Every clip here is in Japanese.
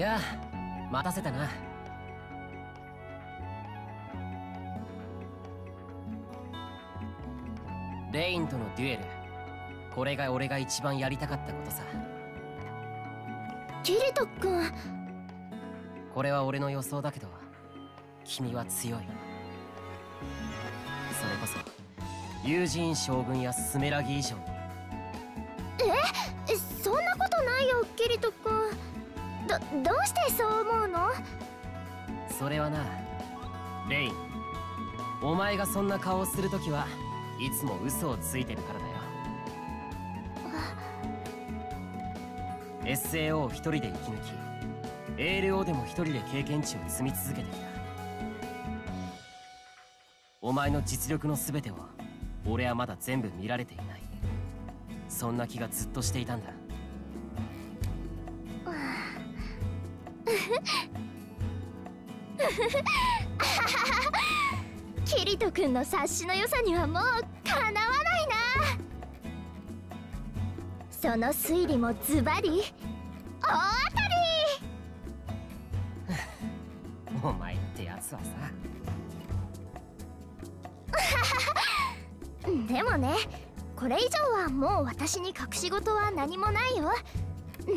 や待たせたな。レインとのデュエル。これが俺が一番やりたかったことさ。キリト君これは俺の予想だけど君は強い。それこそ友人将軍やスメラギ以上にそう思うの？それはなレイン。お前がそんな顔をするときはいつも嘘をついてるからだよ。SAO を一人で生き抜き ALO でも一人で経験値を積み続けてきた。お前の実力の全てを俺はまだ全部見られていない。そんな気がずっとしていたんだ。キリト君の察しの良さにはもうかなわないな。その推理もズバリ。大当たり。お前ってやつはさ。でもねこれ以上はもう私に隠し事は何もないよ。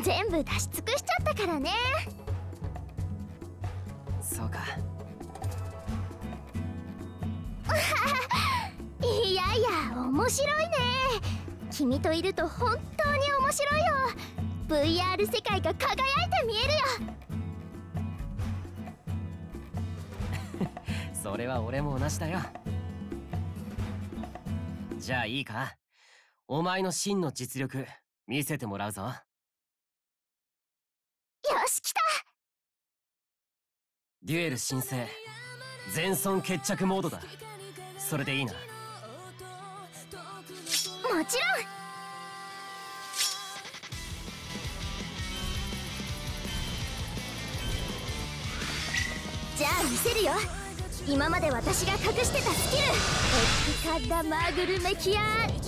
全部出し尽くしちゃったからねそうか。いやいや面白いね。君といると本当に面白いよ。VR 世界が輝いて見えるよ。それは俺も同じだよ。じゃあいいか？お前の真の実力見せてもらうぞよし来たデュエル申請全損決着モードだ。それでいいな。もちろん。じゃあ見せるよ。今まで私が隠してたスキル。エクカダマーグルメキアレク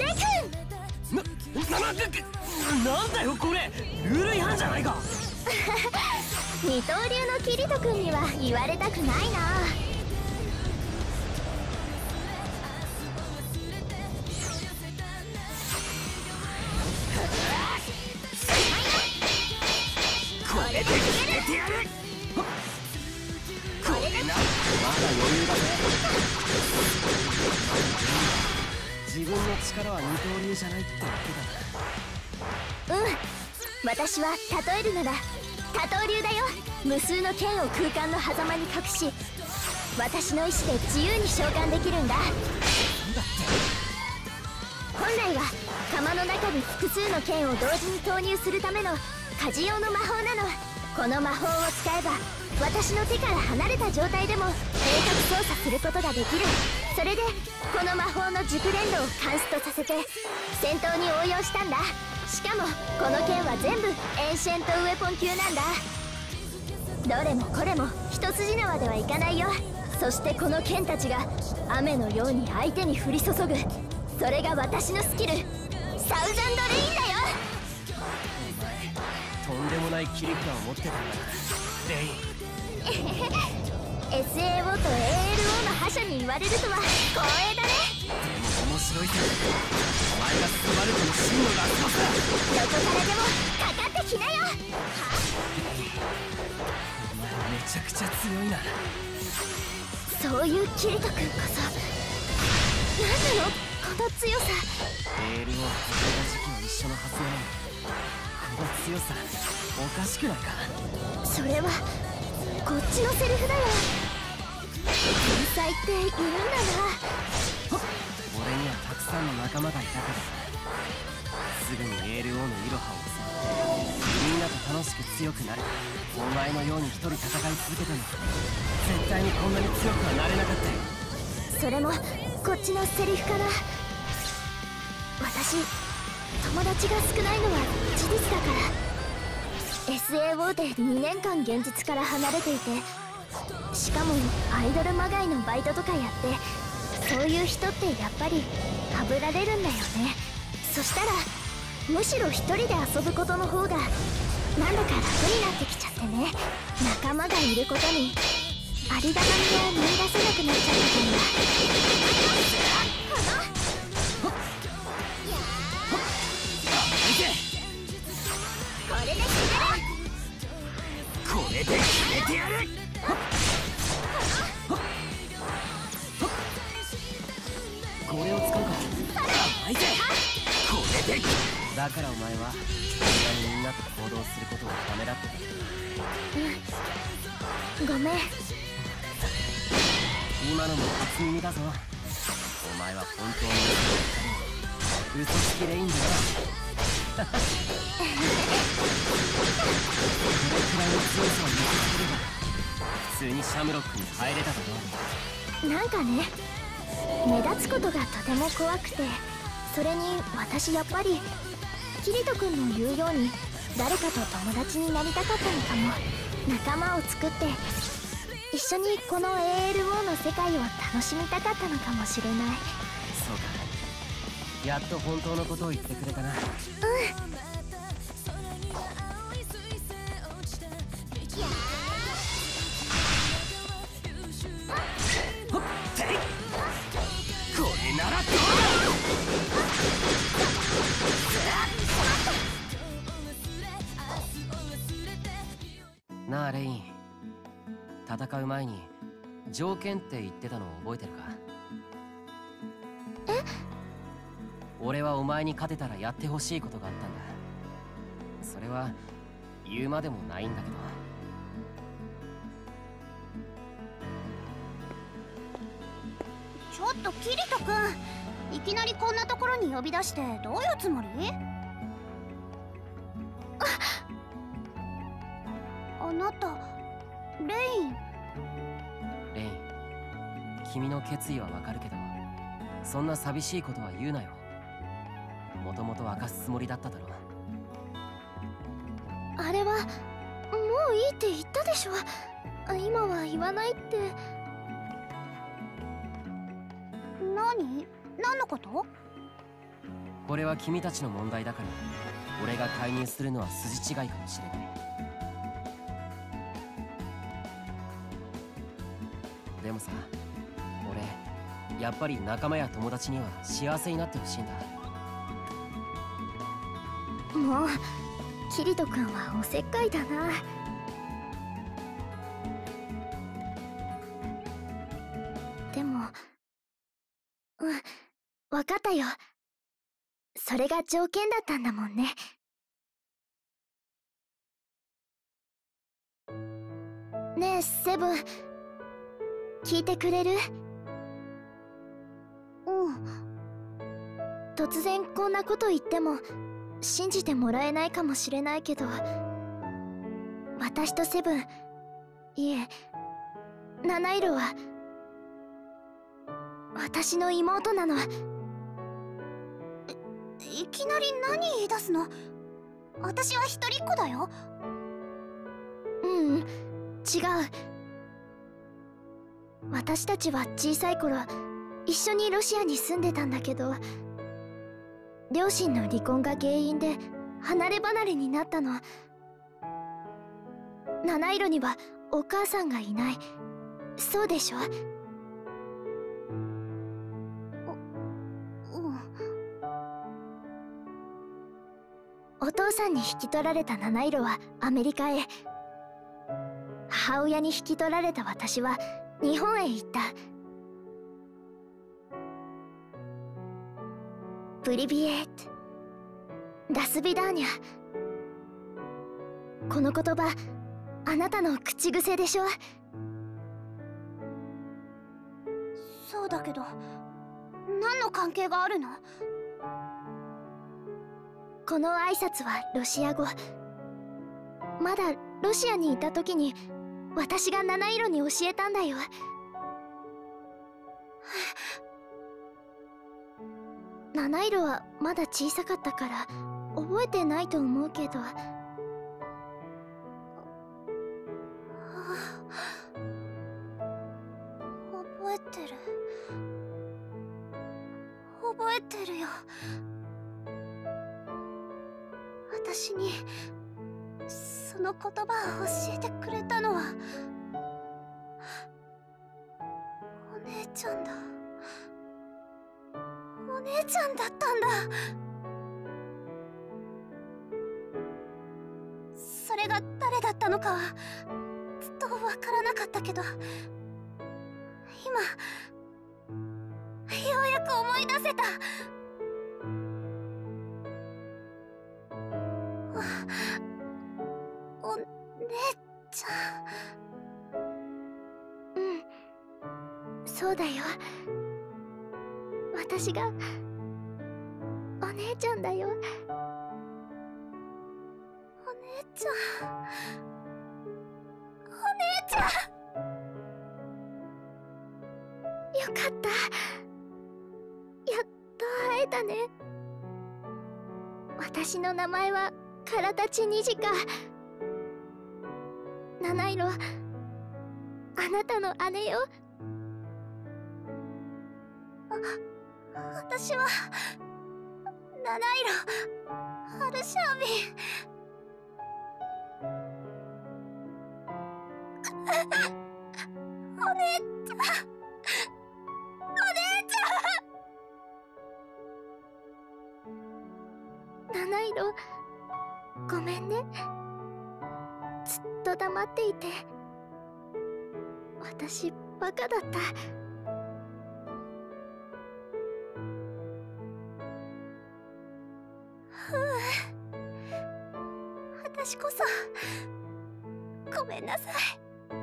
ン。な、な、な、なんだよこれ。ルール違反じゃないか 二刀流のキリト君には言われたくないな。自分の力は二刀流じゃないってわうん。私は例えるなら多刀流だよ。無数の剣を空間の狭間に隠し私の意志で自由に召喚できるんだ。本来は釜の中に複数の剣を同時に投入するための家事用の魔法なの。この魔法を使えば私の手から離れた状態でも遠隔操作することができる。それでこの魔法の熟練度をカンストさせて戦闘に応用したんだ。しかもこの剣は全部エンシェントウェポン級なんだ。どれもこれも一筋縄ではいかないよ。そしてこの剣たちが雨のように相手に降り注ぐ。それが私のスキル。サウザンドレインだよ。とんでもない切り札を持ってたんだレイン。SAO と ALO の覇者に言われるとは光栄だねでも面白いぜお前がスバルトの真のラスボスだ。どこからでもかかってきなよお前めちゃくちゃ強いなそういうキリト君こそ何なのこの強さ。レールを始めた時期は一緒のはずなのにこの強さ。おかしくないか。それはこっちのセリフだよ。天才っているんだな。にはたくさんの仲間がいたからすぐに ALO のイロハを襲ってみんなと楽しく強くなれお前のように一人戦い続けても絶対にこんなに強くはなれなかった。よそれもこっちのセリフかな私友達が少ないのは事実だから。SAO で2年間現実から離れていて。しかもアイドルまがいのバイトとかやって。そういう人ってやっぱりはぶられるんだよね。そしたらむしろ一人で遊ぶことの方がなんだか楽になってきちゃってね。仲間がいることにありがたみを見出せなくなっちゃったんだこれで決これで決めてやる。だからお前は無駄にみんなと行動することをためらってた。ごめん。今のも初耳だぞ。お前は本当に嘘つきレインだなこれくらいの強さを見せつければ普通にシャムロックに入れただろう。なんかね目立つことがとても怖くてそれに私やっぱりキリト君の言うように誰かと友達になりたかったのかも仲間を作って一緒にこの ALO の世界を楽しみたかったのかもしれないそうか。やっと本当のことを言ってくれたな。うん。戦う前に条件って言ってたの覚えてるか？俺はお前に勝てたらやってほしいことがあったんだ。それは言うまでもないんだけど。ちょっとキリト君いきなりこんなところに呼び出してどういうつもり？あなたレインレイン君の決意はわかるけどそんな寂しいことは言うなよ。もともと明かすつもりだっただろあれはもういいって言ったでしょ。今は言わないって。何？何のこと？これは君たちの問題だから俺が介入するのは筋違いかもしれない。でもさ俺やっぱり仲間や友達には幸せになってほしいんだ。もうキリト君はおせっかいだな。でもうん分かったよ。それが条件だったんだもんね。ねえセブン。聞いてくれる？突然こんなこと言っても信じてもらえないかもしれないけど私とセブンいえ七色は私の妹なの。いきなり何言い出すの？私は一人っ子だよ。ううん違う。私たちは小さい頃一緒にロシアに住んでたんだけど両親の離婚が原因で離れ離れになったの。七色にはお母さんがいない。そうでしょ？お父さんに引き取られた七色はアメリカへ。母親に引き取られた私は日本へ行った。プリビエートダスビダーニャ。この言葉あなたの口癖でしょ？そうだけど何の関係があるの？この挨拶はロシア語。まだロシアにいた時に私が七色に教えたんだよ七色はまだ小さかったから覚えてないと思うけど。覚えてる。覚えてるよ。私にその言葉を教えてくれが誰だったのかはずっとわからなかったけど今ようやく思い出せた。お姉ちゃん。うん。そうだよ。私がお姉ちゃんだよ。ちゃんお姉ちゃん。よかった。やっと会えたね。私の名前はからたちにじか七色あなたの姉よ。あ私は七色。ハルシャービンお姉ちゃん。お姉ちゃん。七色。ごめんね。ずっと黙っていて。私バカだった。そ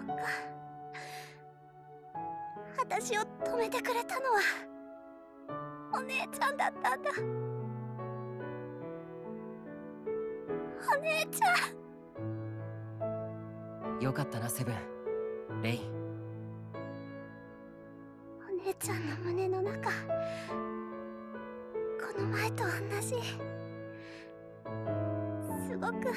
っか。私を止めてくれたのはお姉ちゃんだったんだ。お姉ちゃん。よかったなセブン。レイ。お姉ちゃんの胸の中この前と同じ。すごく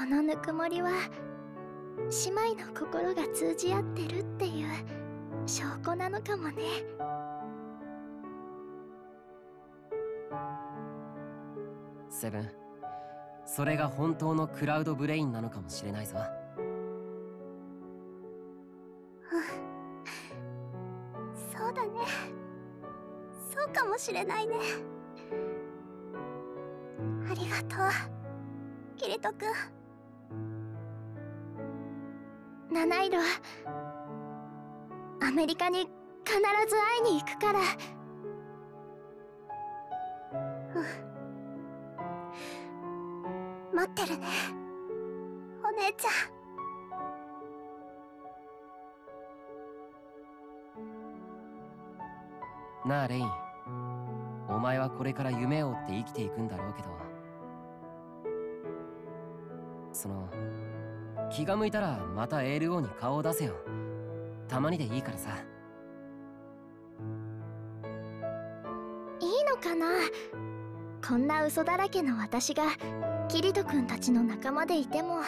このぬくもりは姉妹の心が通じ合ってるっていう証拠なのかもね。セブンそれが本当のクラウドブレインなのかもしれないぞ。そうだね。そうかもしれないね。ありがとうキリト君七色。アメリカに必ず会いに行くから。待ってるね。お姉ちゃん。なあレイン。お前はこれから夢を追って生きていくんだろうけど。その気が向いたらまた ALO に顔を出せよ。たまにでいいからさ。いいのかな？こんな嘘だらけの私がキリト君たちの仲間でいても。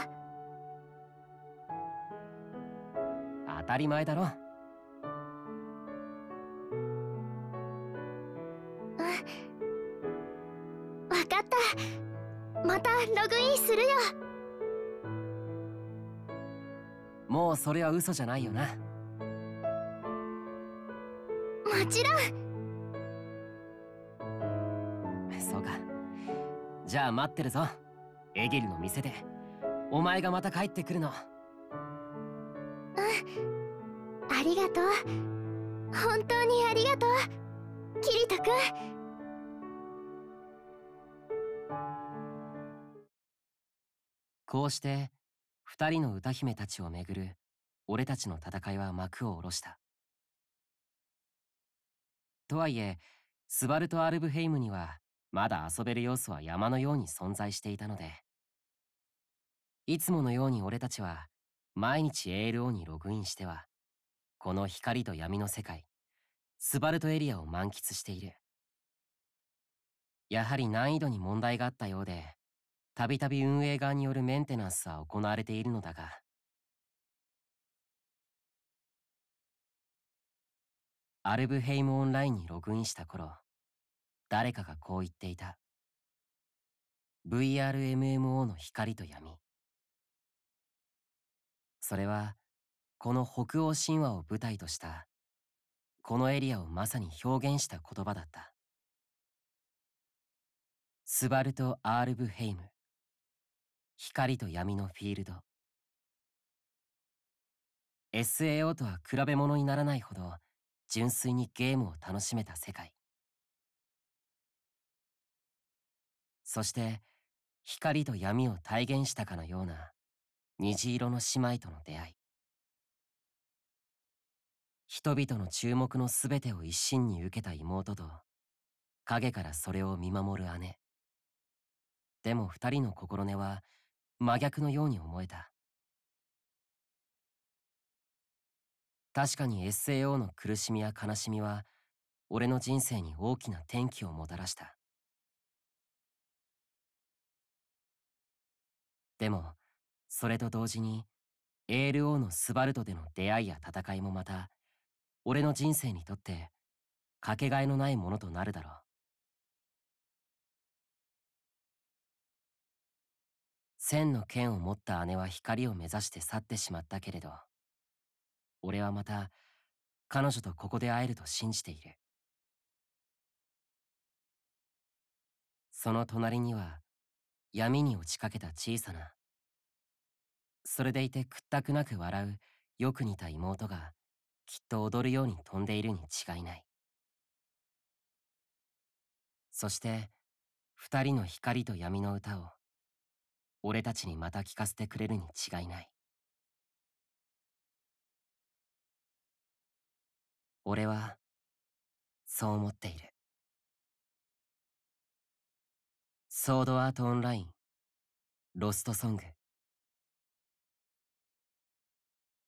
当たり前だろ。わかった。またログインするよもうそれは嘘じゃないよな。もちろん。そうか。じゃあ待ってるぞ。エギルの店で。お前がまた帰ってくるの。うん。ありがとう。本当にありがとう。キリト君。こうして二人の歌姫たちをめぐる俺たちの戦いは幕を下ろした。とはいえスバルとアルブヘイムにはまだ遊べる要素は山のように存在していたのでいつものように俺たちは毎日 ALO にログインしてはこの光と闇の世界スバルトエリアを満喫している。やはり難易度に問題があったようでたびたび運営側によるメンテナンスは行われているのだが。アルブヘイムオンラインにログインした頃誰かがこう言っていた。VRMMO の光と闇。それはこの北欧神話を舞台としたこのエリアをまさに表現した言葉だった。スバルト・アールブヘイム。光と闇のフィールド。SAO とは比べ物にならないほど純粋にゲームを楽しめた世界。そして光と闇を体現したかのような虹色の姉妹との出会い。人々の注目のすべてを一身に受けた妹と影からそれを見守る姉。でも二人の心根は真逆のように思えた。確かに SAO の苦しみや悲しみは俺の人生に大きな転機をもたらした。でもそれと同時に ALO のスバルトでの出会いや戦いもまた俺の人生にとってかけがえのないものとなるだろう。千の剣を持った姉は光を目指して去ってしまったけれど俺はまた彼女とここで会えると信じている。その隣には闇に落ちかけた小さなそれでいて屈託なく笑うよく似た妹がきっと踊るように飛んでいるに違いない。そして二人の光と闇の歌を俺たちにまた聞かせてくれるに違いない。俺はそう思っている。ソードアートオンラインロストソング。